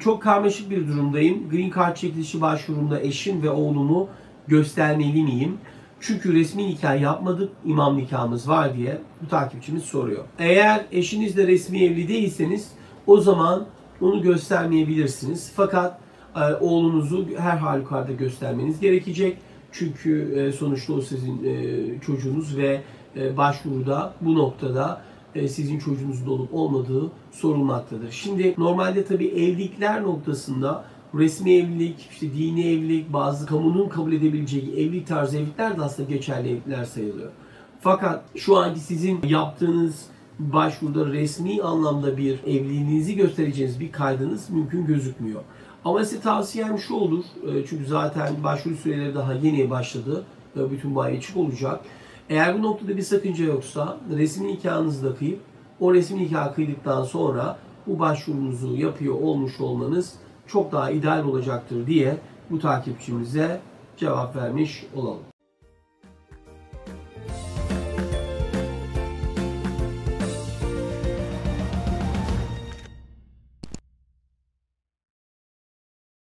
çok karmaşık bir durumdayım. Green Card çekilişi başvurumda eşim ve oğlumu göstermeli miyim? Çünkü resmi nikah yapmadık, imam nikahımız var diye bu takipçimiz soruyor. Eğer eşinizle resmi evli değilseniz o zaman onu göstermeyebilirsiniz. Fakat e, oğlunuzu her halükarda göstermeniz gerekecek. Çünkü e, sonuçta o sizin e, çocuğunuz ve e, başvuruda bu noktada sizin çocuğunuzun olup olmadığı sorulmaktadır. Şimdi normalde tabii evlilikler noktasında resmi evlilik, işte dini evlilik, bazı kamunun kabul edebileceği evlilik tarzı evlilikler de aslında geçerli evlilikler sayılıyor. Fakat şu anki sizin yaptığınız başvuruda resmi anlamda bir evliliğinizi göstereceğiniz bir kaydınız mümkün gözükmüyor. Ama size tavsiyem şu olur, e, çünkü zaten başvuru süreleri daha yeni başladı, e, bütün bu ay açık olacak. Eğer bu noktada bir sakınca yoksa resmi nikahınızı da kıyıp o resmi nikah kıydıktan sonra bu başvurunuzu yapıyor olmuş olmanız çok daha ideal olacaktır diye bu takipçimize cevap vermiş olalım.